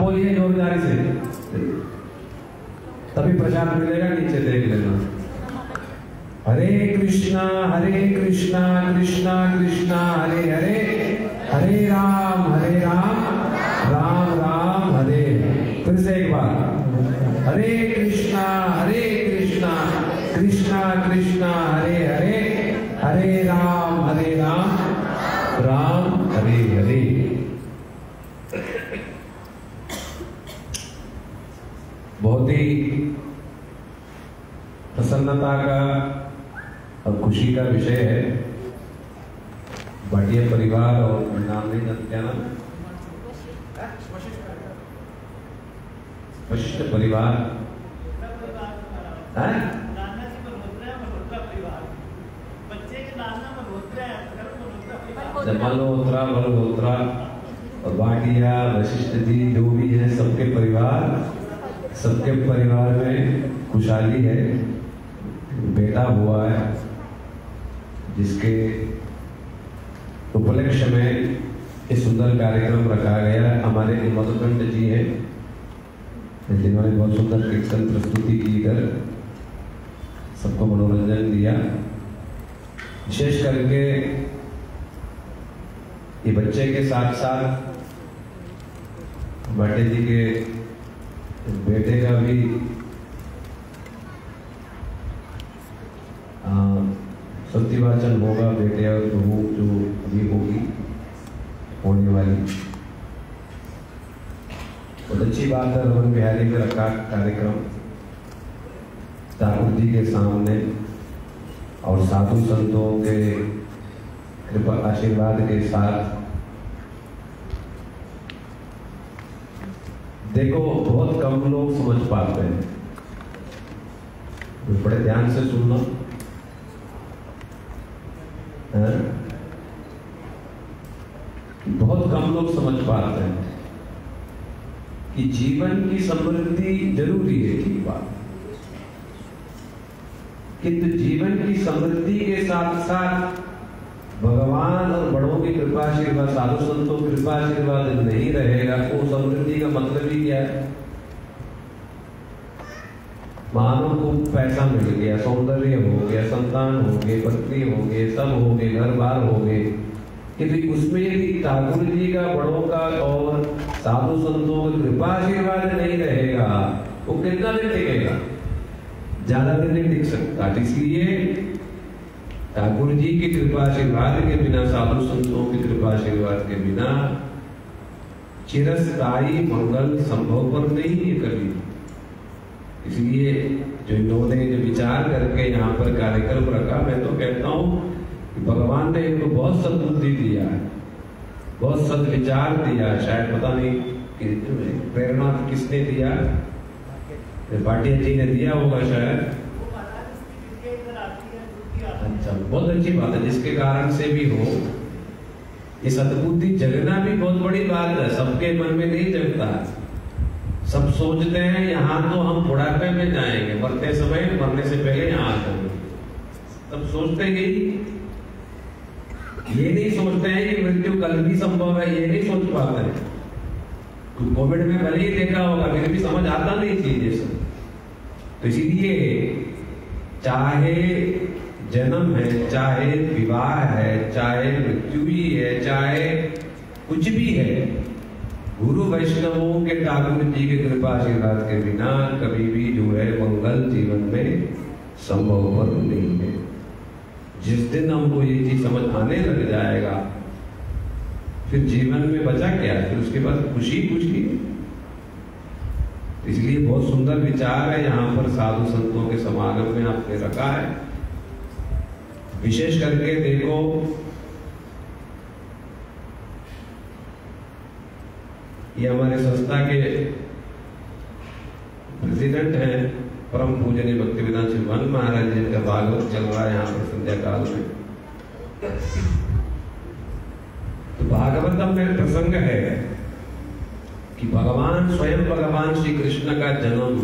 बोलिए जोरदारी से तभी प्रचार मिलेगा, नीचे देख लेना। हरे कृष्णा हरे कृष्णा कृष्णा कृष्णा हरे हरे हरे हरे राम राम राम हरे फिर से एक बार हरे कृष्णा हरे कृष्णा कृष्णा कृष्णा हरे हरे हरे राम हरे राम राम हरे हरे बहुत ही प्रसन्नता का और खुशी का विषय है। भाटिया परिवार और नाम नहीं जानते, क्या नाम वशिष्ठ परिवार। है? मल्होत्रा मल्होत्रा और भाटिया वशिष्ठ जी, जो भी है, सबके परिवार सबके परिवार में खुशहाली है, बेटा हुआ है। जिसके उपलक्ष्य में ये सुंदर कार्यक्रम रखा गया। हमारे मधुकंड जी हैं, जिन्होंने बहुत सुंदर कीर्तन प्रस्तुति की इधर। सबको मनोरंजन दिया। विशेष करके ये बच्चे के साथ साथ भाटे जी के बेटे का भी सत्यवाचन होगा, बेटे, और बहू जो अभी होगी, होने वाली। बहुत अच्छी बात है रमन बिहारी में रखा कार्यक्रम। ठाकुर जी के सामने और साधु संतों के कृपा आशीर्वाद के साथ। देखो, बहुत कम लोग समझ पाते हैं। तो बड़े ध्यान से सुनना? बहुत कम लोग समझ पाते हैं कि जीवन की समृद्धि ज़रूरी है ठीक बात। किंतु जीवन की समृद्धि के साथ साथ भगवान और बड़ों की कृपा आशीर्वाद, साधु संतों कृपा आशीर्वाद नहीं रहेगा तो समृद्धि का मतलब ही क्या है? मानव को पैसा मिल गया, सौंदर्य हो गया, संतान हो गए, पत्नी हो गए सब हो गए घर बार हो गए। उसमें यदि ठाकुर जी का बड़ों का और साधु संतों का कृपा आशीर्वाद नहीं रहेगा, वो कितना दिन टिकेगा? ज़्यादा दिन नहीं टिक सकता। इसलिए ठाकुर जी की कृपा आशीर्वाद के बिना, साधु संतों की कृपा आशीर्वाद के बिना चिरस्थायी मंगल संभव पर नहीं है कभी इसलिए जो इन्होंने जो विचार करके यहाँ पर कार्यक्रम रखा, मैं तो कहता हूँ भगवान ने इनको बहुत सदबुद्धि दिया है, बहुत सद विचार दिया शायद पता नहीं कि प्रेरणा किसने दिया? भाटिया जी ने दिया होगा शायद। अच्छा बहुत अच्छी बात है, जिसके कारण से भी हो। ये सदबुद्धि जगना भी बहुत बड़ी बात है, सबके मन में नहीं जगता। है सब सोचते हैं, यहाँ तो हम बुढ़ापे में जाएँगे। मरते समय, मरने से पहले यहाँ आ जाएँगे। सब सोचते ही, ये नहीं सोचते हैं कि मृत्यु कल भी संभव है, ये नहीं सोच पाते हैं। तो कोविड में भले ही देखा होगा फिर भी समझ आता नहीं चीज़ें सब। तो इसीलिए, चाहे जन्म है, चाहे विवाह है, चाहे मृत्यु ही है, चाहे कुछ भी है गुरु वैष्णवों के ठाकुर जी के कृपा आशीर्वाद के बिना कभी भी जो है मंगल जीवन में संभव पर नहीं है। जिस दिन हमको ये चीज़ समझ आने लग जाएगा, फिर जीवन में बचा क्या? फिर उसके बाद खुशी कुछ नहीं इसलिए बहुत सुंदर विचार है यहाँ पर साधु संतों के समागम में आपने रखा है। विशेष करके देखो ये हमारे संस्था के प्रेसिडेंट हैं, परम पूजनीय भक्ति विधान शिवान महाराज जी का भागवत चल रहा है यहाँ पर संध्या काल में। तो भागवतम में प्रसंग है कि भगवान, स्वयं भगवान श्री कृष्ण का जन्म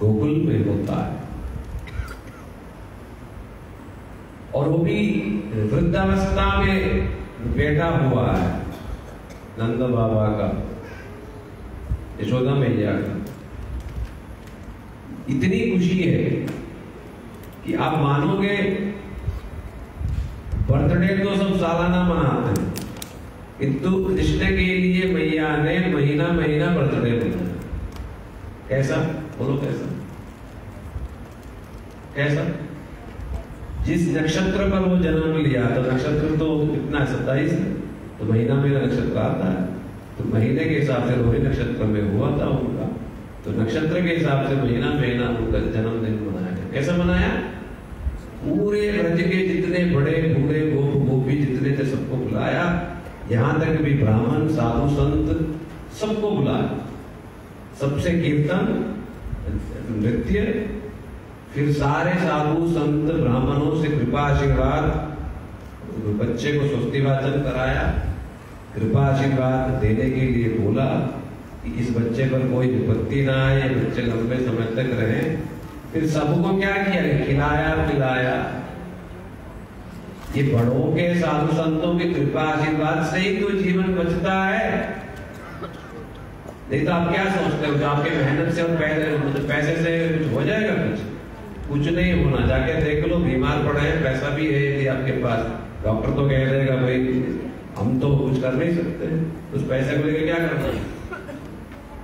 गोकुल में होता है। और वो भी वृद्धावस्था में बैठा हुआ है। नंद बाबा का, यशोदा मैया का। इतनी खुशी है कि आप मानोगे, बर्थडे तो सब सालाना मनाते हैं। किंतु कृष्ण के लिए मैया ने महीना महीना बर्थडे मनाया कैसा? बोलो कैसा? कैसा? जिस नक्षत्र पर वो जन्म लिया तो नक्षत्र तो कितना? सत्ताईस है? तो महीना महीना नक्षत्र आता है। तो महीने के हिसाब से रोहिणी नक्षत्र में हुआ था उनका। तो नक्षत्र के हिसाब से महीना महीना उनका जन्मदिन मनाया गया। कैसा मनाया? पूरे ब्रज के जितने बड़े बूढ़े गोप गोपी जितने थे सबको बुलाया। यहाँ तक भी ब्राह्मण, साधु, संत सबको बुलाया। सबसे कीर्तन, नृत्य, फिर सारे साधु, संत, ब्राह्मणों से कृपा, आशीर्वाद बच्चे को स्वस्ति वाचन कराया, कृपा आशीर्वाद देने के लिए बोला कि इस बच्चे पर कोई विपत्ति ना आए बच्चे लंबे समय तक रहे। फिर सबको क्या किया? खिलाया, पिलाया। ये बड़ों के साधु संतों की कृपा आशीर्वाद से ही तो जीवन बचता है। नहीं तो आप क्या सोचते हो? आपके मेहनत से और पैसे पैसे से कुछ हो जाएगा कुछ? कुछ नहीं होना। जाके देख लो, बीमार पड़े पैसा भी है यदि आपके पास। डॉक्टर तो कह देगा भाई, हम तो कुछ कर नहीं सकते। उस पैसे को लेकर क्या करना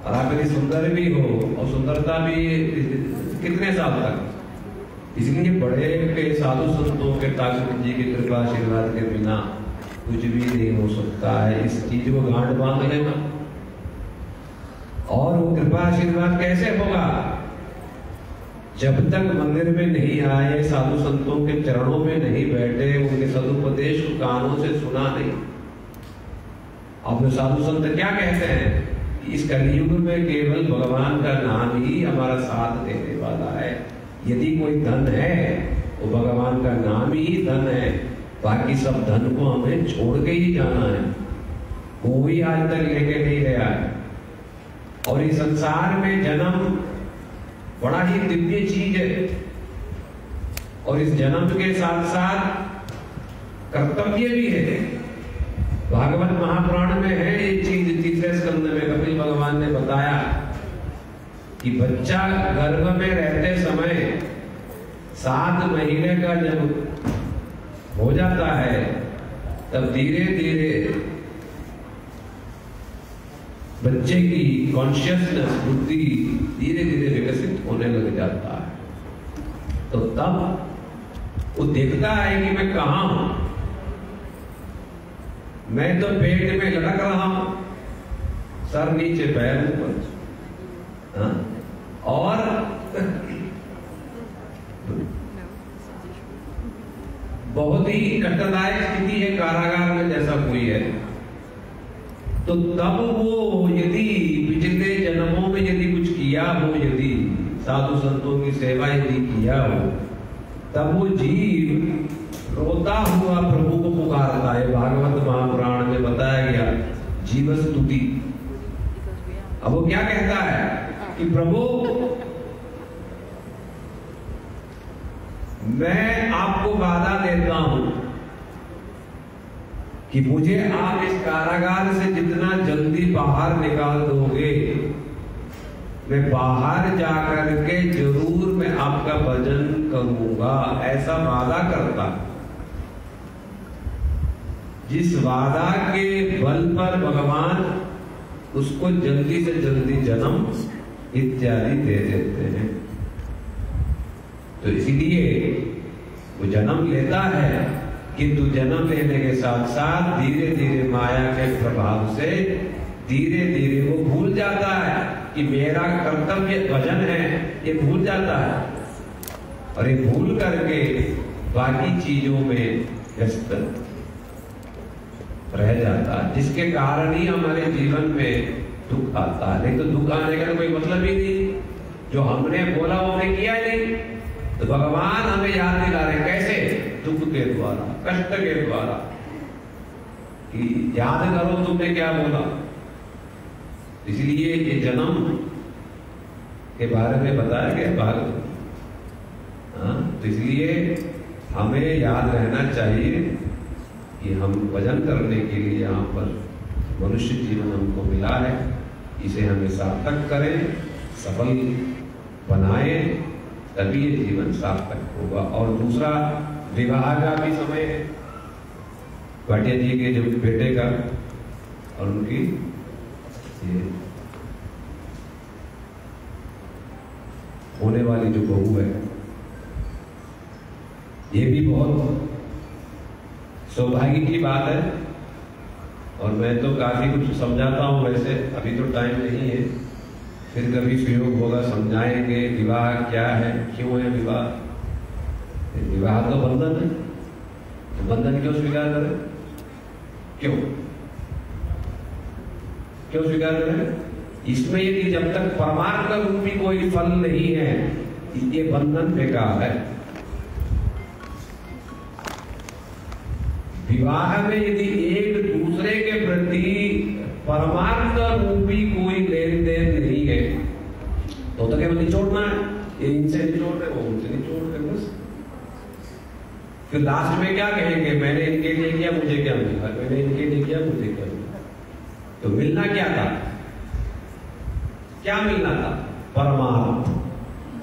और आप यदि सुंदर भी हो, और सुंदरता भी कितने साल तक? इसलिए बड़े के साधु संतों के ठाकुर जी की कृपा आशीर्वाद के बिना कुछ भी नहीं हो सकता है। इस चीज़ को गांठ बाँध लेना। और वो कृपा आशीर्वाद कैसे होगा? जब तक मंदिर में नहीं आए, साधु संतों के चरणों में नहीं बैठे, उनके सदुपदेश को कानों से सुना नहीं। अब साधु संत क्या कहते हैं इस कलयुग में केवल भगवान का नाम ही हमारा साथ देने वाला है। यदि कोई धन है तो भगवान का नाम ही धन है। बाकी सब धन को हमें छोड़ के ही जाना है। कोई आज तक लेके नहीं गया है। और इस संसार में जन्म बड़ा ही दिव्य चीज़ है। और इस जन्म के साथ साथ कर्तव्य भी है। भागवत महापुराण में है ये चीज़, तीसरे स्कंद में कपिल भगवान ने बताया कि बच्चा गर्भ में रहते समय सात महीने का जब हो जाता है, तब धीरे धीरे बच्चे की कॉन्शियसनेस बुद्धि धीरे धीरे विकसित होने लग जाता है। तो तब वो देखता है कि मैं कहा हूँ। मैं तो पेट में लटक रहा हूँ। सर नीचे पैर ऊपर हाँ? और बहुत ही कष्टदायक स्थिति है, कारागार में जैसा कोई है। तो तब वो यदि पिछले जन्मों में यदि कुछ किया हो, यदि साधु संतों की सेवा यदि किया हो, तब वो जीव रोता हुआ प्रभु को पुकारता है। भागवत महापुराण में बताया गया जीव स्तुति अब वो क्या कहता है कि प्रभु, मैं आपको वादा देता हूँ। कि मुझे आप इस कारागार से जितना जल्दी बाहर निकाल दोगे, मैं बाहर जाकर के ज़रूर मैं आपका भजन करूँगा, ऐसा वादा करता। जिस वादा के बल पर भगवान उसको जल्दी से जल्दी जन्म इत्यादि दे देते हैं। तो इसलिए वो जन्म लेता है। किंतु जन्म लेने के साथ साथ धीरे धीरे माया के प्रभाव से धीरे धीरे वो भूल जाता है कि मेरा कर्तव्य भजन है, ये भूल जाता है। और ये भूल करके बाकी चीज़ों में व्यस्त रह जाता है, जिसके कारण ही हमारे जीवन में दुख आता है। नहीं तो दुख आने का तो कोई मतलब ही नहीं। जो हमने बोला, वो हमने किया नहीं। तो भगवान हमें याद दिला रहे कैसे? दुख के द्वारा, कष्ट के द्वारा। कि याद करो तुमने क्या बोला? इसलिए ये जन्म के बारे में बताया गया भाग हाँ तो इसलिए हमें याद रहना चाहिए कि हम वज़न करने के लिए यहाँ पर मनुष्य जीवन हमको मिला है। इसे हमें सार्थक करें, सफल बनाए, तभी ये जीवन सार्थक होगा। और दूसरा विवाह का भी समय है भाटिया जी के जो बेटे का और उनकी होने वाली जो बहू है, ये भी बहुत सौभाग्य की बात है। और मैं तो काफ़ी कुछ समझाता हूँ, वैसे अभी तो टाइम नहीं है। फिर कभी सुयोग होगा, समझाएँगे, विवाह क्या है, क्यों है विवाह? विवाह तो बंधन है? तो बंधन क्यों स्वीकार करें? क्यों? क्यों स्वीकार करें? इसमें यदि जब तक परमार्थ रूपी कोई फल नहीं है ये बंधन बेकार है। विवाह में यदि एक दूसरे के प्रति परमार्थ रूपी कोई लेन देन नहीं है तो तो केवल निचोड़ना है? इनसे निचोड़ रहे वो उनसे निचोड़ रहे बस। फिर लास्ट में क्या कहेंगे? मैंने इनके लिए किया, मुझे क्या मिला? मैंने इनके लिए किया, मुझे क्या मिला? तो मिलना क्या था? क्या मिलना था? परमार्थ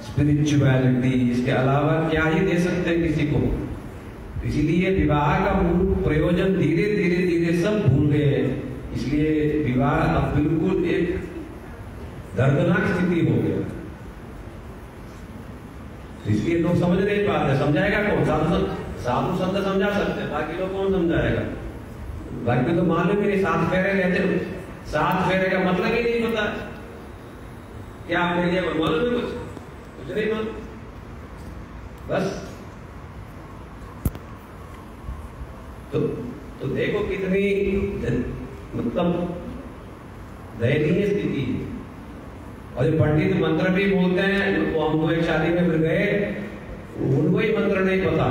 स्पिरिचुअलिटी इसके अलावा क्या ही दे सकते हैं किसी को? इसीलिए विवाह का मूल प्रयोजन धीरे धीरे धीरे सब भूल गए हैं। इसलिए विवाह अब बिल्कुल एक दर्दनाक स्थिति हो गया। इसलिए लोग समझ नहीं पाते। समझाएगा कौन? साधु साधु संत समझा सकते हैं, बाकी लोग कौन समझाएगा? बाकी तो मालूम ही नहीं सात फेरे रहते हो। सात फेरे का मतलब ही नहीं पता। क्या आपने लिया मालूम है कुछ? कुछ नहीं मालूम बस। तो तो देखो कितनी मतलब दयनीय स्थिति है। और जो पंडित मंत्र भी बोलते हैं, वो हम तो एक शादी में फिर गए, उनको ही मंत्र नहीं पता।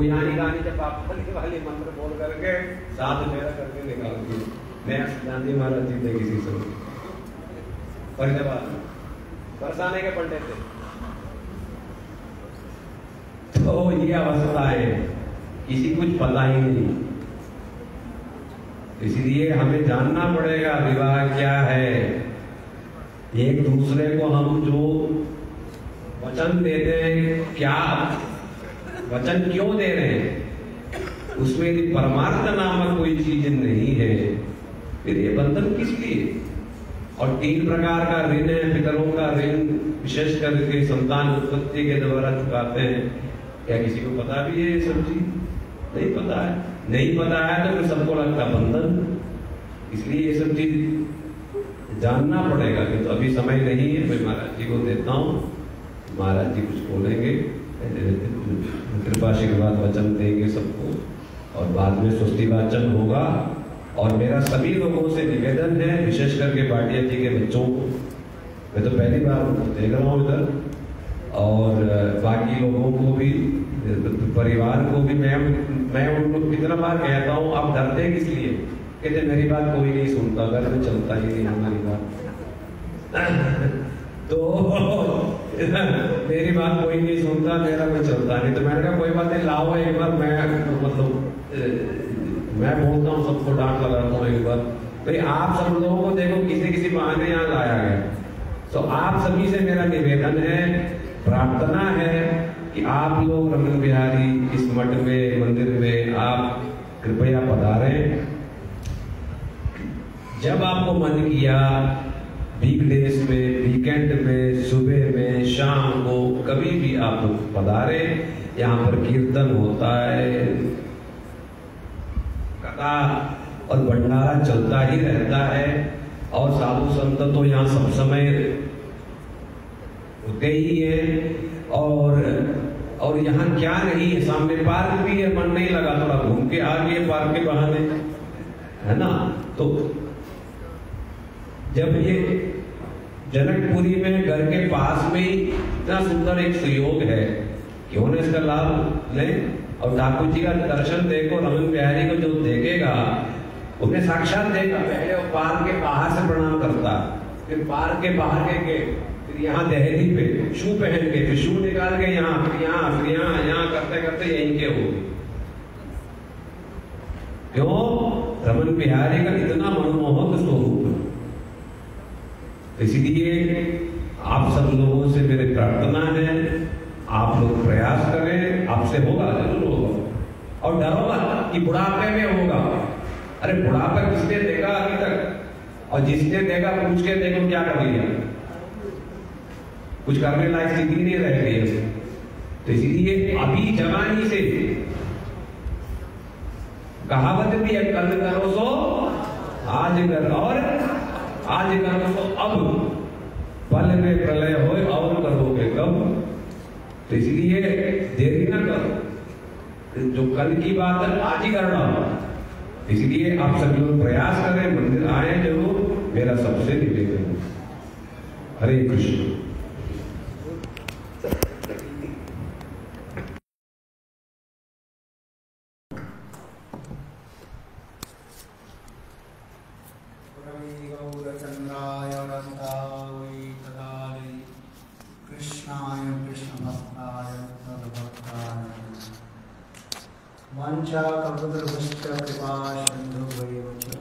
यहाँ निकाली जब आप वाली मंत्र बोल करके साथ मेरा करके निकाल दिए मैं गांधी महाराज जी थे किसी से। फरीदाबाद। बरसाने के पंडित थे। तो ये अवस्था है, किसी कुछ पता ही नहीं। इसलिए हमें जानना पड़ेगा, विवाह क्या है। एक दूसरे को हम जो वचन देते हैं, क्या वचन क्यों दे रहे हैं? उसमें यदि परमार्थ नामक कोई चीज़ नहीं है, फिर ये बंधन किस लिए? और तीन प्रकार का ऋण है, पितरों का ऋण विशेष करके संतान उत्पत्ति के द्वारा चुकाते हैं। क्या किसी को पता भी है ये सब चीज़? नहीं पता है। नहीं पता है तो फिर सबको लगता बंधन। इसलिए ये सब चीज़ जानना पड़ेगा कि तो अभी समय नहीं है, मैं महाराज जी को देता हूँ। महाराज जी कुछ बोलेंगे। कृपा आशीर्वाद वचन देंगे सबको। और बाद में सुस्ती वाचन होगा। और मेरा सभी लोगों से निवेदन है, विशेष करके भाटिया जी के बच्चों को। मैं तो पहली बार देख रहा हूँ इधर। और बाकी लोगों को भी परिवार को भी मैं मैं उनको कितना बार कहता हूँ, आप डरते किस लिए? कहते, मेरी बात कोई नहीं सुनता, घर में चलता ही नहीं हमारी बात। तो मेरी बात कोई नहीं सुनता मेरा कोई चलता नहीं। तो मैंने कहा, कोई बात नहीं, लाओ एक बार, मैं मतलब मैं बोलता हूँ सबको, डांट लगाता हूँ एक बार। भाई, आप सब लोगों को देखो, किसी किसी बहाने यहाँ लाया गया। तो आप सभी से मेरा निवेदन है, प्रार्थना है कि आप लोग रमन बिहारी, इस मठ में, मंदिर में आप कृपया पधारें। जब आपको मन किया वीकडेज में वीकेंड में, सुबह में, शाम को कभी भी आप पधारे, यहाँ पर कीर्तन होता है। कथा और भंडारा चलता ही रहता है और साधु संत तो यहाँ सब समय होते ही है और और यहाँ क्या नहीं है, सामने पार्क भी है, मन नहीं लगा थोड़ा घूम के आ गए पार्क के बहाने, है ना? तो जब ये जनकपुरी में घर के पास में इतना सुंदर एक सुयोग है क्यों ना इसका लाभ लें। और ठाकुर जी का दर्शन देखो रमन बिहारी को जो देखेगा उन्हें साक्षात देखा पहले वो पार्क के बाहर से प्रणाम करता फिर पार्क के बाहर के, के फिर यहाँ दहली पे शू पहन के फिर शू निकाल के यहाँ फिर यहाँ फिर यहाँ यहाँ करते करते यहीं के हो क्यों? रमन बिहारी का इतना मनमोहक तो इसीलिए आप सब लोगों से मेरे प्रार्थना है, आप लोग प्रयास करें, आपसे होगा ज़रूर होगा। और डरो मत कि बुढ़ापे में होगा। अरे बुढ़ापा किसने देखा अभी तक? और जिसने देखा, पूछ के देखो क्या कर लिया कुछ करने लायक स्थिति नहीं रह गई है। तो इसीलिए अभी जवानी से कहावत भी है कल करो सो, आज कर। और आज करो तो अब पल में प्रलय हो और करोगे कब तो इसलिए देरी ना करो। जो कल की बात है, आज ही करना हो इसलिए आप सभी लोग प्रयास करें, मंदिर आए ज़रूर, मेरा सबसे निवेदन। हरे कृष्ण। वञ्चाकल्पतरुश्च कृपा सिन्धुभैव च।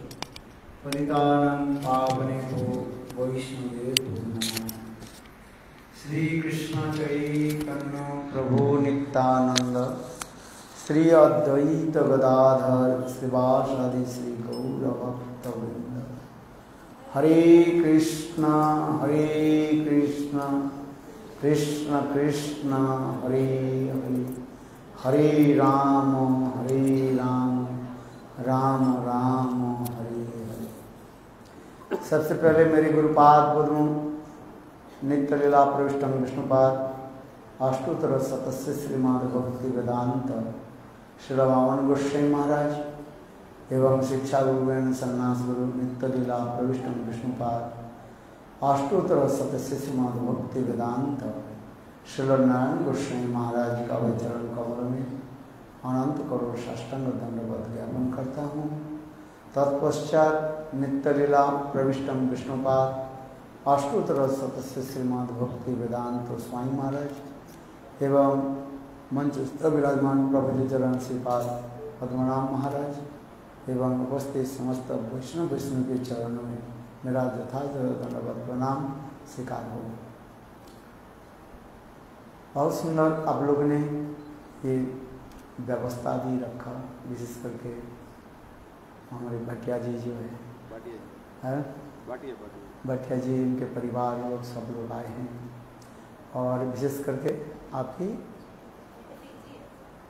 पतितानं पावनेभ्यो वैष्णवेभ्यो नमः। प्रभु नित्यानंद श्री अद्वैत गदाधर श्रीवासादि श्री गौरभक्तवृंद हरे कृष्ण हरे कृष्ण। कृष्ण कृष्ण, हरे हरे। हरे राम हरे राम राम राम, हरे हरे। सबसे पहले मेरे गुरुपाद गुरु नित्य लीला प्रविष्टम विष्णुपाद अष्टोत्तर सतस्य श्रीमान भक्ति वेदांत श्री रावण गोस्वामी महाराज, एवं शिक्षा गुरुवेण सन्यास गुरु नित्य लीला प्रविष्टम विष्णुपाद अष्टोत्तर सतस्य श्रीमान भक्ति वेदांत। श्री नारायण गोस्वामी महाराज का वचरण कमल में अनंत करोड़ साष्टांग दंडवत ज्ञापन करता हूँ। तत्पश्चात नित्य लीला प्रविष्टम विष्णुपाद अष्टोत्तर सदस्य श्रीमद भक्ति वेदांत स्वामी महाराज, एवं मंच विराजमान प्रभु चरण श्रीपाद पद्मनाम महाराज, एवं उपस्थित समस्त वैष्णव विष्णु के चरणों में मेरा यथार्थ दंडवत प्रणाम स्वीकार हो बहुत सुंदर आप लोगों ने ये व्यवस्था भी रखा विशेष करके हमारे भटिया जी जो है। है? भटिया जी उनके परिवार लोग सब लोग आए हैं। और विशेष करके आपकी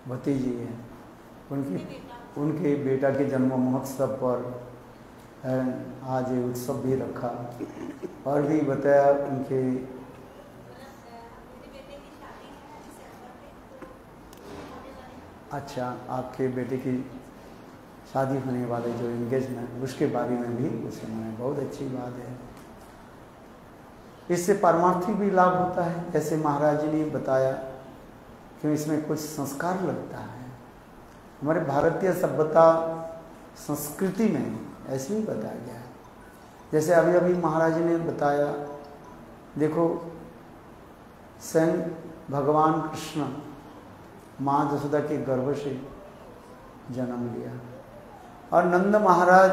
भतीजी हैं। उनकी उनके बेटा के जन्म महोत्सव पर आज ये उत्सव भी रखा। और भी बताया उनके अच्छा आपके बेटे की शादी होने वाले जो इंगेजमेंट उसके बारे में भी उसे मैंने बहुत अच्छी बात है। इससे परमार्थी भी लाभ होता है। जैसे महाराज जी ने बताया कि इसमें कुछ संस्कार लगता है। हमारे भारतीय सभ्यता संस्कृति में ऐसे ही बताया गया है। जैसे अभी अभी महाराज जी ने बताया, देखो, स्वयं भगवान कृष्ण माँ जसोदा के गर्भ से जन्म लिया। और नंद महाराज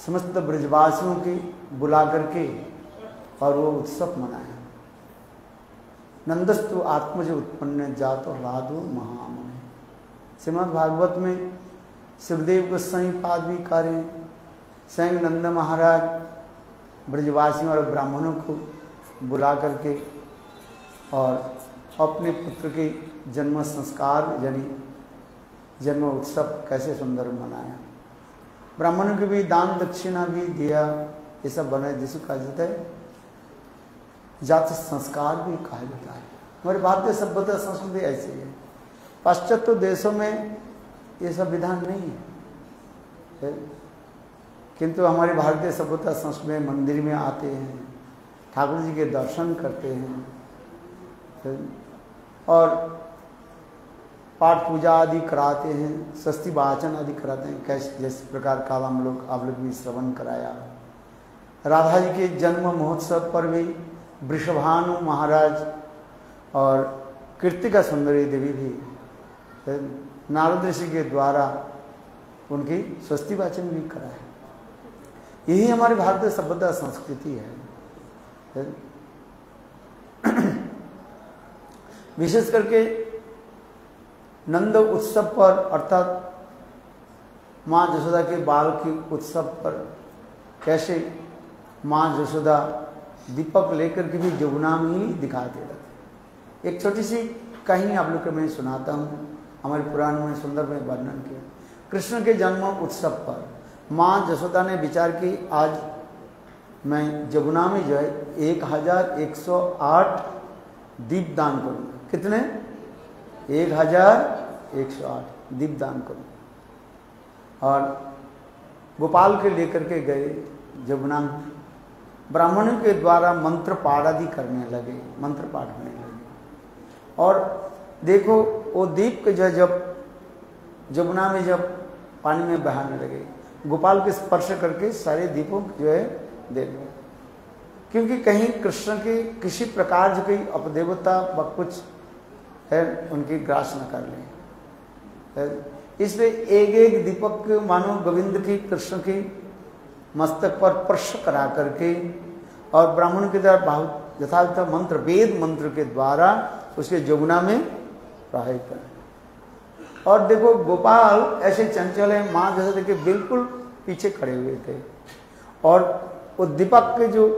समस्त ब्रजवासियों की बुला करके और वो उत्सव मनाया। नंदस्तु आत्मज उत्पन्न जात राधो महामय श्रीमद भागवत में सुखदेव गोस्वामी पाद भी कार्य स्वयं नंद महाराज ब्रजवासियों और ब्राह्मणों को बुला करके और अपने पुत्र के जन्म संस्कार, यानी जन्म उत्सव कैसे सुंदर मनाया। ब्राह्मणों को भी दान दक्षिणा भी दिया, ये सब बना जिसको कहा जाता है, जाति संस्कार भी कहा जाता है। हमारे भारतीय सभ्यता संस्कृति ऐसी है। पाश्चात्य देशों में ये सब विधान नहीं है। किंतु हमारी भारतीय सभ्यता संस्कृति में मंदिर में आते हैं, ठाकुर जी के दर्शन करते हैं? और पाठ पूजा आदि कराते हैं, सस्ती वाचन आदि कराते हैं, कैसे, जिस प्रकार का हम लोग आप लोग भी श्रवण कराया। राधा जी के जन्म महोत्सव पर भी वृषभानु महाराज और कृतिका सुंदरी देवी भी नारद ऋषि के द्वारा उनकी स्वस्ति वाचन भी कराया यही हमारी भारतीय सभ्यता संस्कृति है। विशेष करके नंद उत्सव पर, अर्थात माँ जसोदा के बाल के उत्सव पर कैसे माँ जसोदा दीपक लेकर के भी जमुना में ही दिखाते रहते एक छोटी सी कहानी आप लोग को मैं सुनाता हूँ, हमारे पुराण में सुंदर में वर्णन किया। कृष्ण के जन्म उत्सव पर माँ जसोदा ने विचार की, आज मैं जमुना में जो है, एक हज़ार एक सौ आठ दीप दान करूँगा। कितने? एक हज़ार एक सौ आठ दीप दान करूँ। और गोपाल के लेकर के गए जमुना ब्राह्मणों के द्वारा मंत्र पाठ आदि करने लगे, मंत्र पाठ होने लगे। और देखो, वो दीप के जो जब, जमुना में जब पानी में बहाने लगे, गोपाल के स्पर्श करके सारे दीपों जो है दे दो क्योंकि कहीं कृष्ण के किसी प्रकार जो कोई अपदेवता व कुछ है, उनकी ग्रास न कर लें। इसलिए एक एक दीपक मानो गोविंद की, कृष्ण की मस्तक पर स्पर्श करा करके और ब्राह्मण के द्वारा बहुत यथार्थ मंत्र, वेद मंत्र के द्वारा उसके जमुना में प्रवाहित करें। और देखो, गोपाल ऐसे चंचल है, माँ जैसे देखे बिल्कुल पीछे खड़े हुए थे। और वो दीपक के जो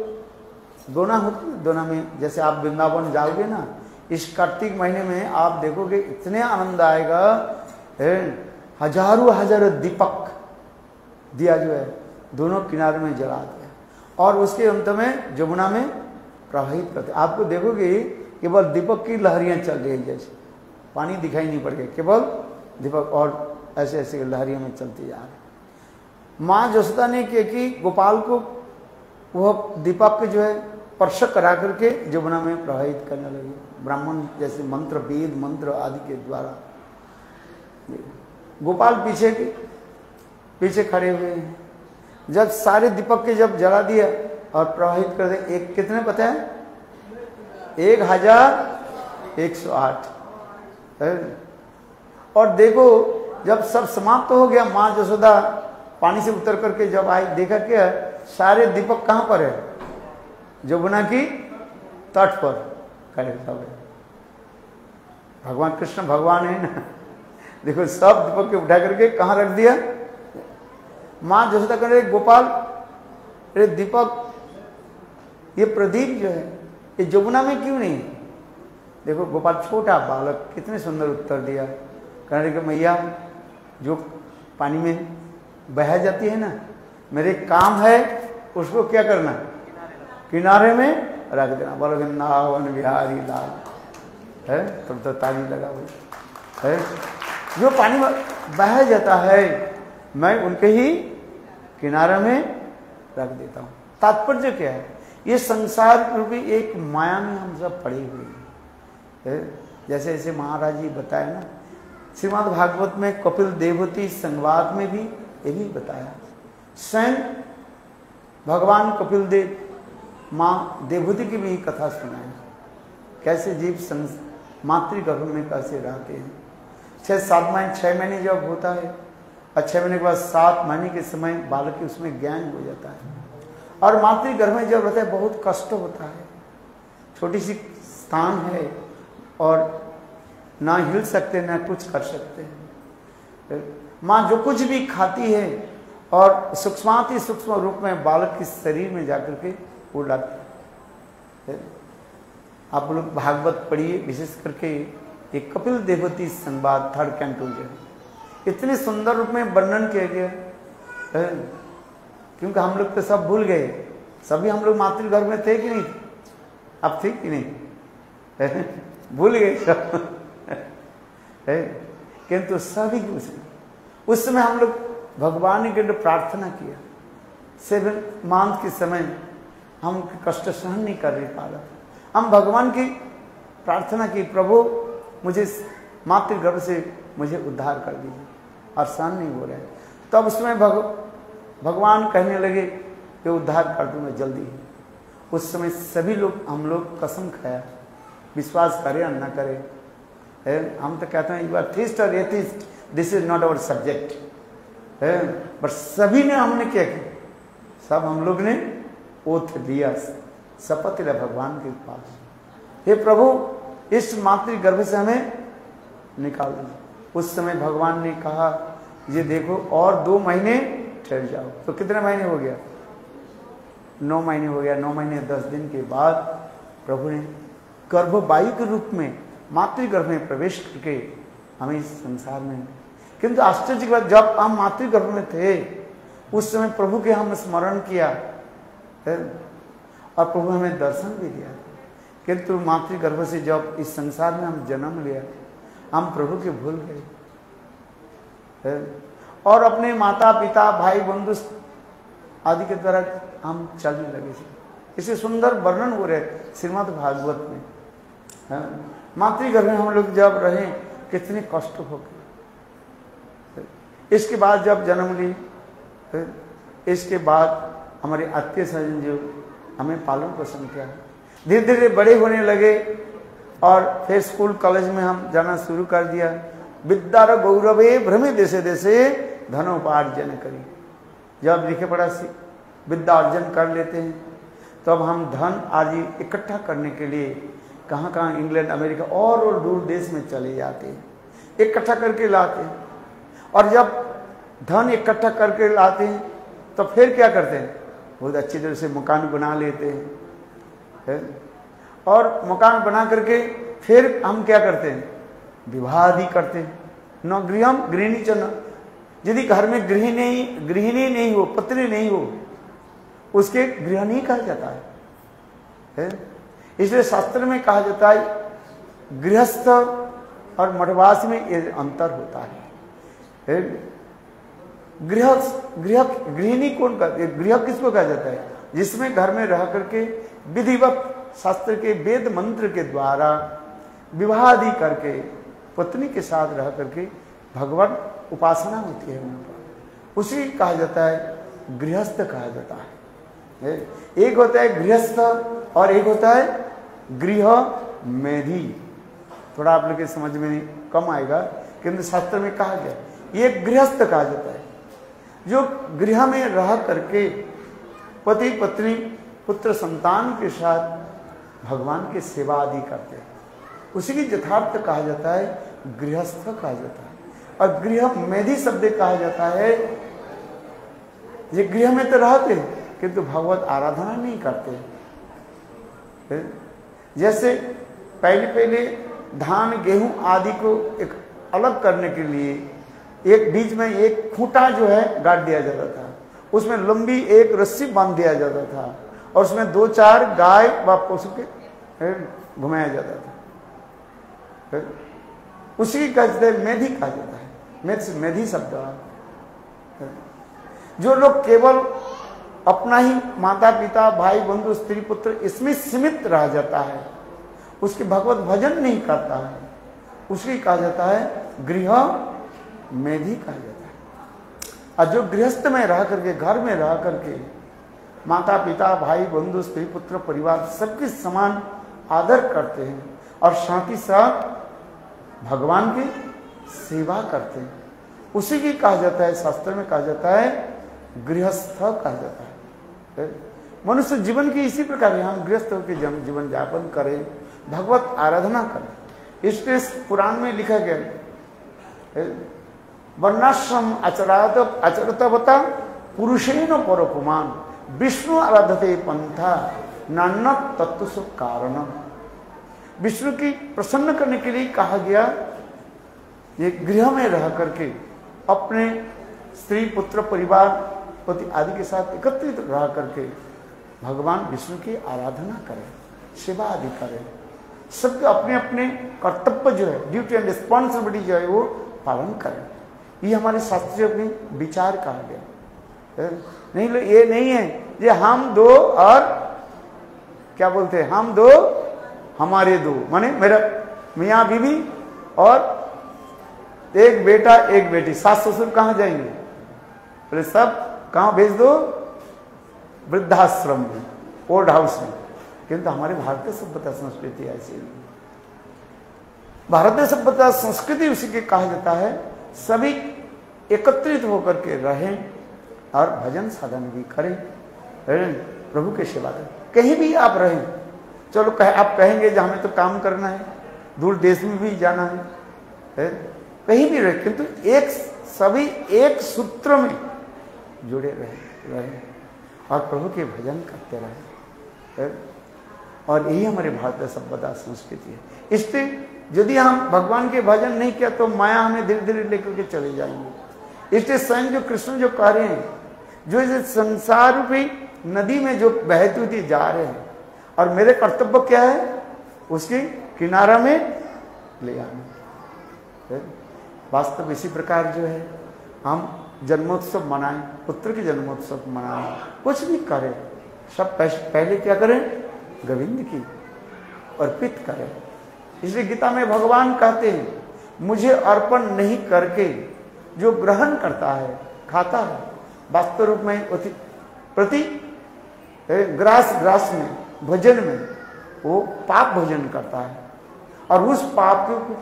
दोना होती है, दोना में, जैसे आप वृंदावन जाओगे ना, इस कार्तिक महीने में आप देखोगे इतने आनंद आएगा हज़ारों हज़ार दीपक दिया जो है, दोनों किनारे में जला दिया। और उसके अंत में जमुना में प्रवाहित करते आपको देखोगे केवल दीपक की लहरियाँ चल रही है जैसे। पानी दिखाई नहीं पड़ गया, केवल दीपक और ऐसे ऐसे लहरियों में चलती जा रही माँ जसोदा ने किया कि गोपाल को वह दीपक जो है, स्पर्श करा करके जमुना में प्रवाहित करने लगे। ब्राह्मण जैसे मंत्र, वेद, मंत्र आदि के द्वारा गोपाल पीछे के, पीछे खड़े हुए हैं। जब सारे दीपक के जब जला दिया और प्रवाहित कर दे एक कितने पता है? एक हज़ार एक सौ आठ। और देखो, जब सब समाप्त तो हो गया, माँ जसोदा पानी से उतर करके जब आई, देखा क्या सारे दीपक कहाँ पर है? जमुना की तट पर। खड़े भगवान कृष्ण भगवान है ना। देखो सब दीपक के उठा करके कहा रख दिया? माँ जसोदा कर रहे गोपाल, अरे दीपक, ये प्रदीप जो है, ये जमुना में क्यों नहीं? देखो गोपाल, छोटा बालक, कितने सुंदर उत्तर दिया। कहने कि मैया, जो पानी में बह जाती है ना, मेरे काम है, उसको क्या करना? किनारे में रख देना। बोलो वृंदावन बिहारी लाल। है? तब तो ताली लगा हुई। है? जो पानी बह जाता है, मैं उनके ही किनारे में रख देता हूँ। तात्पर्य क्या है? ये संसार रूपी एक माया में हम सब पड़े हुए हैं। जैसे जैसे महाराज जी बताए ना, श्रीमद भागवत में कपिल देवती संवाद में भी यही बताया। स्वयं भगवान कपिल देव, माँ देवभूति की भी कथा सुनाए कैसे जीव संस, मातृगर्भ में कैसे रहते हैं। छह, सात महीने, छह महीने जब होता है, और छह महीने के बाद, सात महीने के समय बालक की उसमें ज्ञान हो जाता है। और मातृगर्भ में जब रहता है, बहुत कष्ट होता है। छोटी सी स्थान है, और ना हिल सकते, ना कुछ कर सकते हैं। माँ जो कुछ भी खाती है, और सूक्ष्माति सूक्ष्म रूप में बालक के शरीर में जाकर के वो लाते आप लोग भागवत पढ़िए, विशेष करके एक कपिल देवती संवाद थर्ड कैंटो जो है। इतने सुंदर रूप में वर्णन किया गया है। क्योंकि हम लोग तो सब भूल गए। सभी हम लोग मातृगर्भ में थे कि नहीं? अब थे कि नहीं? भूल गए सब। किंतु सभी उस समय हम लोग भगवान के लिए प्रार्थना किया। सेवन मांस के समय हम कष्ट सहन नहीं कर पा रहे हम भगवान की प्रार्थना की, प्रभु मुझे मातृगर्भ से मुझे उद्धार कर दीजिए। सहन नहीं हो रहे तब उसमें भग, भगवान कहने लगे कि उद्धार कर दूँगा जल्दी। उस समय सभी लोग हम लोग कसम खाया। विश्वास करें या न करें। है हम तो कहते हैं you are theist or atheist this is not our subject है बट सभी ने हमने क्या किया? सब हम लोग ने ओथ लिया शपथ लिया भगवान के पास। हे प्रभु इस मातृ गर्भ से हमें निकाल दीजिए उस समय भगवान ने कहा, ये देखो, और दो महीने ठहर जाओ। तो कितने महीने हो गया? नौ महीने हो गया। नौ महीने, दस दिन के बाद प्रभु ने गर्भवायु के रूप में मातृगर्भ में प्रवेश करके हमें इस संसार में किंतु आश्चर्य की बात, जब हम मातृगर्भ में थे, उस समय प्रभु के हम स्मरण किया और प्रभु हमें दर्शन भी दिया। किंतु मातृगर्भ से जब इस संसार में हम जन्म लिया, हम प्रभु के भूल गए। और अपने माता, पिता, भाई, बंधु आदि के द्वारा हम चलने लगे थे। इसे सुंदर वर्णन हो रहे श्रीमद भागवत में। मातृगर्भ में हम लोग जब रहे, कितने कष्ट हो गए। इसके बाद जब जन्म ली इसके बाद हमारे आत्मीय सज्जन जो हमें पालन पोषण किया। धीरे धीरे बड़े होने लगे और फिर स्कूल, कॉलेज में हम जाना शुरू कर दिया। विद्यार गौरवे भ्रमे देशे देशे धनोपार्जन करी। जब लिखे पढ़ा विद्या अर्जन कर लेते हैं। तो अब हम धन आदि इकट्ठा करने के लिए कहाँ कहाँ इंग्लैंड, अमेरिका और और दूर देश में चले जाते हैं। इकट्ठा करके लाते हैं। और जब धन इकट्ठा करके लाते हैं तो फिर क्या करते हैं? बहुत अच्छी तरह से मकान बना लेते हैं। है? और मकान बना करके फिर हम क्या करते हैं? विवाह आदि करते हैं। न गृहम गृहिणी चन यदि घर में गृहिणी गृहिणी नहीं हो पत्नी नहीं हो उसके गृहणी कहा जाता है, है? इसलिए शास्त्र में कहा जाता है गृहस्थ और मठवास में ये अंतर होता है, है? गृह गृह गृहिणी कौन का गृह किसको कहा जाता है? जिसमें घर में रह करके विधिवत शास्त्र के वेद मंत्र के द्वारा विवाह आदि करके पत्नी के साथ रह करके भगवान उपासना होती है उनका उसी कहा जाता है, गृहस्थ कहा जाता है। एक होता है गृहस्थ और एक होता है गृह मेधी। थोड़ा आप लोग के समझ में कम आएगा किंतु शास्त्र में कहा गया ये गृहस्थ कहा जाता है। जो गृह में रह करके पति पत्नी पुत्र संतान के साथ भगवान की सेवा आदि करते हैं। उसी की यथार्थ कहा जाता है, गृहस्थ कहा जाता है। और गृह मेधी शब्द कहा जाता है, ये गृह में तो रहते हैं, किंतु तो भगवत आराधना नहीं करते। जैसे पहले पहले धान, गेहूँ आदि को एक अलग करने के लिए एक बीच में एक खूंटा जो है गाड़ दिया जाता था। उसमें लंबी एक रस्सी बाँध दिया जाता था। और उसमें दो चार गाय व पशु के घुमाया जाता था। उसी का मेधी कहा जाता है। मेध मेधी शब्द जो लोग केवल अपना ही माता पिता, भाई बंधु, स्त्री पुत्र इसमें सीमित रह जाता है, उसके भगवत भजन नहीं करता है, उसकी कहा जाता है गृह मेधी कहा जाता है। और जो गृहस्थ में रह करके, घर में रह करके माता पिता, भाई, बंधु, स्त्री, पुत्र, परिवार सबके समान आदर करते हैं और साथ ही साथ भगवान की सेवा करते हैं। उसी की कहा जाता है, शास्त्र में कहा जाता है, गृहस्थ कहा जाता है। मनुष्य जीवन की इसी प्रकार हम गृहस्थ होकर जीवन यापन करें, भगवत आराधना करें। इसलिए पुराण में लिखा गया वर्णाश्रम आचरात आचरतवता पुरुषेण परकुमान विष्णु आराधते पंथा नान्य तत्व कारण विष्णु की प्रसन्न करने के लिए कहा गया, ये गृह में रह करके अपने स्त्री, पुत्र, परिवार, पति आदि के साथ एकत्रित रह करके भगवान विष्णु की आराधना करें, सेवा आदि करें। सबके अपने अपने कर्तव्य जो है ड्यूटी एंड रिस्पॉन्सिबिलिटी जो है, वो पालन करें। ये हमारे शास्त्रीय में विचार कहा गया। नहीं ये नहीं है ये हम दो और क्या बोलते हैं, हम दो, हमारे दो। माने मेरा, मियाँ बीवी और एक बेटा, एक बेटी, सास ससुर कहाँ जाएँगे? बोले, सब कहाँ भेज दो? वृद्धाश्रम में, ओल्ड हाउस में। किंतु हमारे भारतीय सभ्यता संस्कृति ऐसी नहीं। भारतीय सभ्यता संस्कृति उसी के कहा जाता है, सभी एकत्रित होकर के रहें और भजन साधन भी करें। प्रभु की सेवा करें। कहीं भी आप रहें चलो कह आप कहेंगे जो हमें तो काम करना है दूर देश में भी जाना है, है? कहीं भी रहे किंतु तो एक सभी एक सूत्र में जुड़े रहे रहे और प्रभु के भजन करते रहे। और यही हमारे भारतीय सभ्यता संस्कृति है। इससे यदि हम भगवान के भजन नहीं किया तो माया हमें धीरे धीरे लेकर के चले जाएँगे। इसलिए स्वयं जो कृष्ण जो कह रहे हैं जो इस संसार रूपी नदी में जो बहती हुई जा रहे हैं। और मेरे कर्तव्य क्या है? उसकी किनारा में ले आना। वास्तव इसी प्रकार जो है, हम जन्मोत्सव मनाएँ, पुत्र के जन्मोत्सव मनाएँ, कुछ भी करें, सब पहले क्या करें? गोविंद की अर्पित करें। इसलिए गीता में भगवान कहते हैं, मुझे अर्पण नहीं करके, जो ग्रहण करता है, खाता है। वास्तव रूप में प्रति ग्रास ग्रास में, भजन में, वो पाप भोजन करता है। और उस पाप को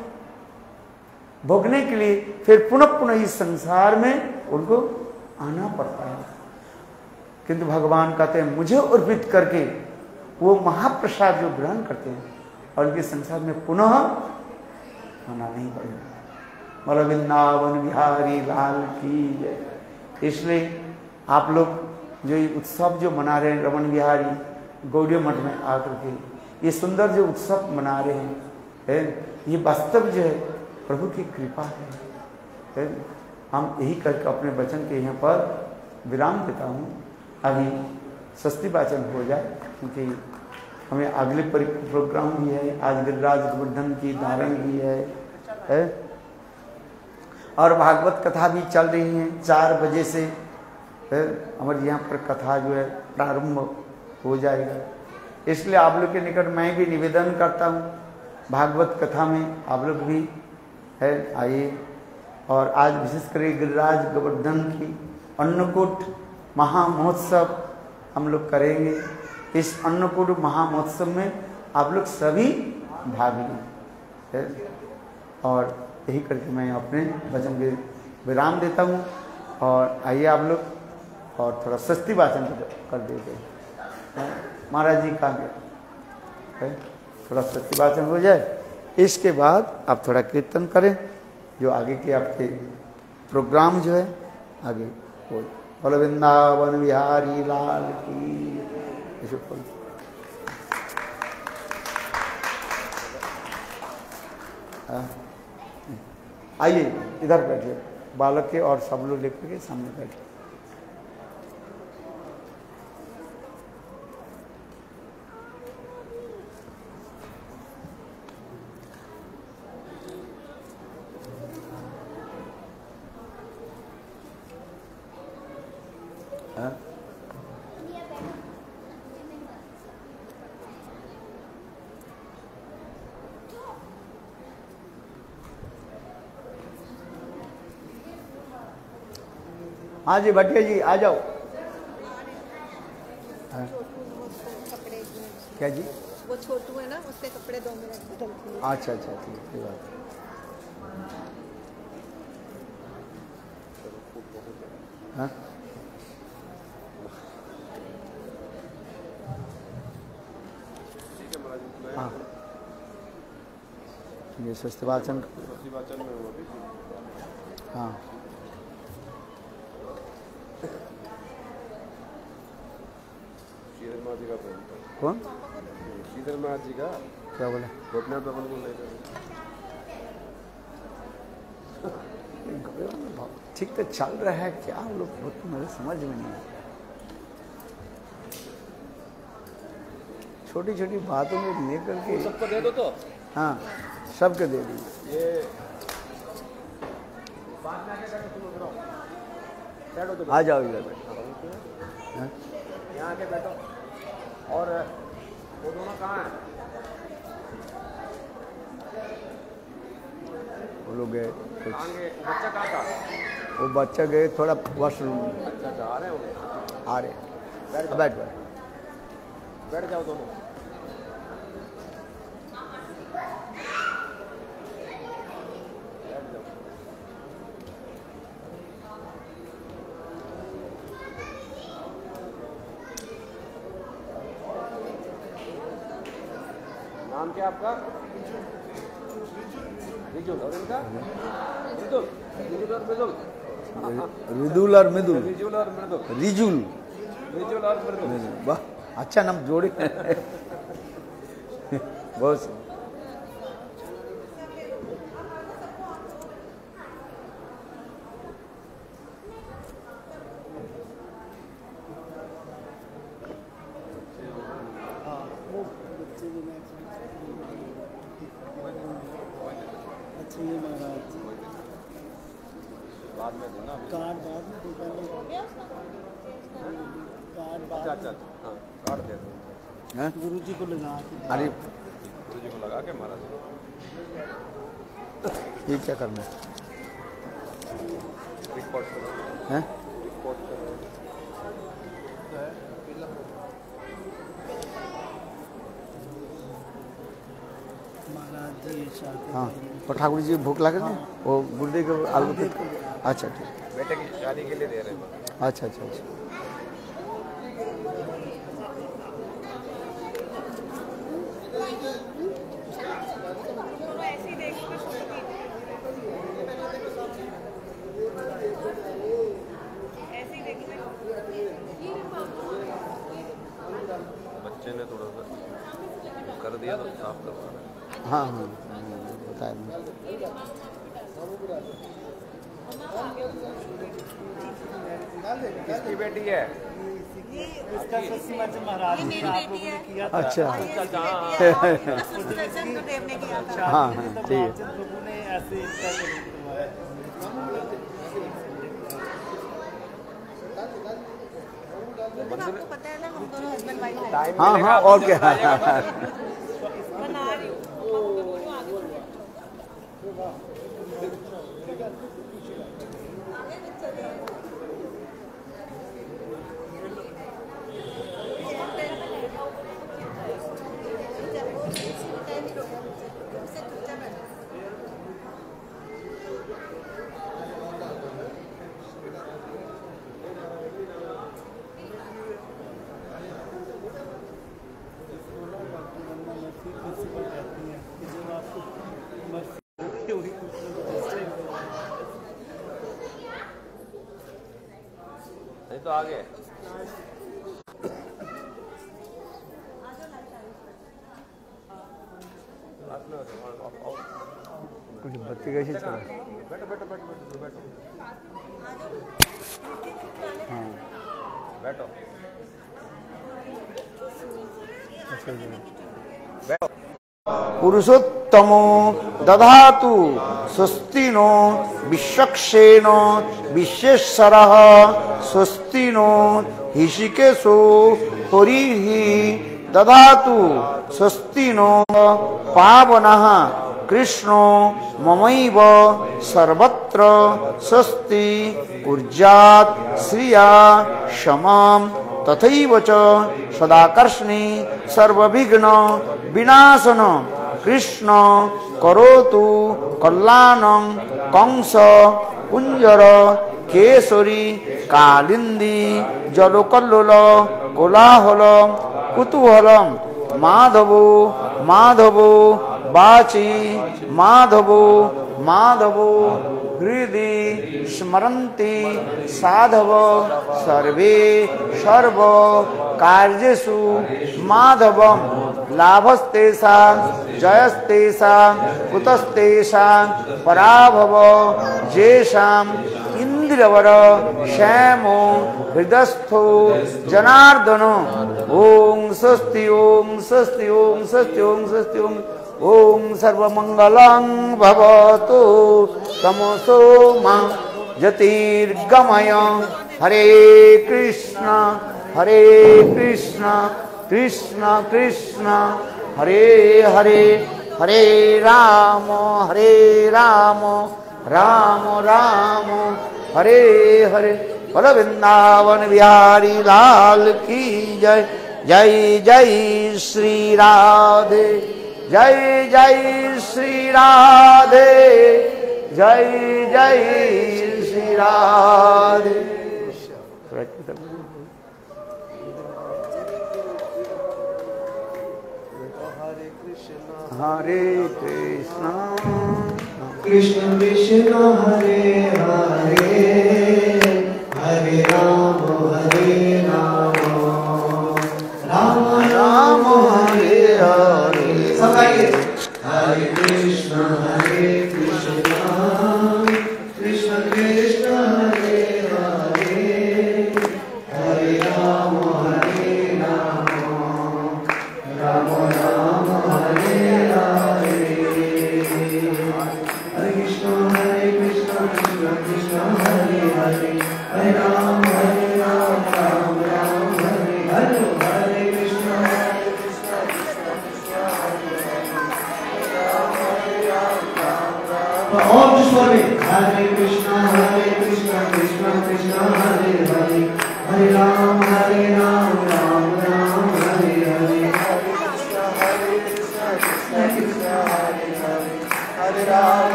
भोगने के लिए फिर पुनः पुनः इस संसार में उनको आना पड़ता है। किंतु भगवान कहते हैं, मुझे अर्पित करके वो महाप्रसाद जो ग्रहण करते हैं, और उनके संसार में पुनः आना नहीं पड़ेगा। बोलो, वृंदावन बिहारी, लाल की जय। इसलिए आप लोग जो ये उत्सव जो मना रहे हैं रमन बिहारी गौड़ी मठ में आकर के ये सुंदर जो उत्सव मना रहे हैं है? ये वास्तव जो है प्रभु की कृपा है, है? हम यही करके अपने वचन के यहाँ पर विराम देता हूँ। अभी सस्ती वाचन हो जाए क्योंकि हमें अगले प्रोग्राम भी है आज गिरिराज गोवर्धन की धारण भी है, है? और भागवत कथा भी चल रही है चार बजे से हमारे यहाँ पर कथा जो है प्रारंभ हो जाएगा। इसलिए आप लोग के निकट मैं भी निवेदन करता हूँ, भागवत कथा में आप लोग भी है, आइए। और आज विशेष कर गिरिराज गोवर्धन की अन्नकूट महामहोत्सव हम लोग करेंगे। इस अन्नकूट महामहोत्सव में आप लोग सभी भाग लें और यही करके मैं अपने वचन के विराम देता हूँ। और आइए आप लोग और थोड़ा सस्ती वाचन कर देते महाराज जी का थोड़ा सस्ती वाचन हो जाए। इसके बाद आप थोड़ा कीर्तन करें, जो आगे के आपके प्रोग्राम जो है, आगे हो बोलो, वृंदावन बिहारी लाल की। हाँ। आइए, इधर बैठिए। बालक के और सब लोग लेकर के सामने बैठे हाँ जी भटिया जी आ जाओ। हाँ। क्या जी? वो छोटू है ना उसके कपड़े दो मिनट अच्छा अच्छा ठीक है बात हाँ। हाँ? ये सस्तिवाचन हाँ जी का फ़ोन था कौन शीतल महाराज जी का क्या बोले गोपनाथ भवन को लेकर ठीक तो चल रहा है क्या लोग बहुत मुझे समझ में नहीं छोटी छोटी बातों में लेकर के सबको दे दो तो। हाँ सबके दे दी ये बाद में आके बैठो तुम उधर आओ बैठो तो आ जाओ इधर। बैठो? यहाँ आके बैठो। और वो दोनों कहाँ हैं? वो लोग गए बच्चा कहाँ था? वो बच्चा गए थोड़ा वॉशरूम अच्छा आ रहे हो आ रहे। बैठ बैठ। बैठ जाओ दोनों। नाम क्या आपका? रिजुल और इनका? रिजुल रिजुल और मृदुल। रिजुल और मृदुल। रिजुल और मृदुल। रिजुल। रिजुल और मृदुल। वाह अच्छा नाम जोड़े। बहुत सही। अच्छा ये महाराज बाद में देना कार्ड बाद में दो पहले कार्ड बाद अच्छा अच्छा अच्छा। हाँ कार्ड दे दो हैं? गुरु जी को लगा के अरे गुरु जी को लगा के महाराज ये क्या करना है। हैं? हाँ और ठाकुर जी भूख लगे थे वो गुर्दे के आलू अच्छा ठीक। बेटे की शादी के लिए दे रहे हैं। अच्छा अच्छा अच्छा ऐसे ही देख के ऐसे ही देख बच्चे ने थोड़ा सा कर दिया तो साफ़ करवा रहे हाँ हाँ हाँ, बताया किसकी बेटी है? इसका सस्सी महाराज। जी आप लोगों ने किया था। अच्छा। हाँ हाँ। तो ठीक है। ने ऐसे है ना हम दोनों हस्बैंड वाइफ हैं। टाइम हाँ हाँ और क्या बना रही हूँ प्रिंसिपल कहती हैं कि जब आपको मर्सी हुई नहीं तो आओ। कुछ बत्ती कैसे चल रहा है? बैठो बैठो बैठो बैठो बैठो हाँ बैठो अच्छा पुरुषोत्तमो दधातु स्वस्ति नो विश्वक्षेण विश्वेश्वर स्वस्ति नो ऋषिकेशो हरिः दधातु स्वस्ति नो पावनः कृष्णो, ममैव सर्वत्र स्वस्ति ऊर्जात् श्रिया, क्षमां तथैव च सदाकर्षणी, सर्वविघ्न, विनाशन। कृष्ण करोतु कल्याणं कंस कुंजर केसरी कालिंदी जलोकल्लोल कोलाहल कुतूहल माधवो माधवो वाची माधवो माधवो हृदि स्मरन्ति साधव सर्वे सर्व कार्येषु माधवं लाभस्तेषां जयस्तेषां कुतस्तेषां पराभव येषाम् इन्द्रवर श्यामो हृदस्थो, जनार्दन, ॐ स्वस्ति ॐ स्वस्ति ॐ स्वस्ति ॐ स्वस्ति, ॐ ॐ सर्वमङ्गलं भवतु। तमसो मा ज्योतिर्गमय। हरे कृष्ण हरे कृष्ण कृष्ण कृष्ण। हरे हरे हरे राम हरे राम राम राम। हरे हरे। बोल वृंदावन बिहारी लाल की जय। जय जय श्री राधे जय जय श्री राधे जय जय श्री राधे। हरे कृष्णा। हरे कृष्ण। कृष्ण कृष्ण हरे हरे। हरे राम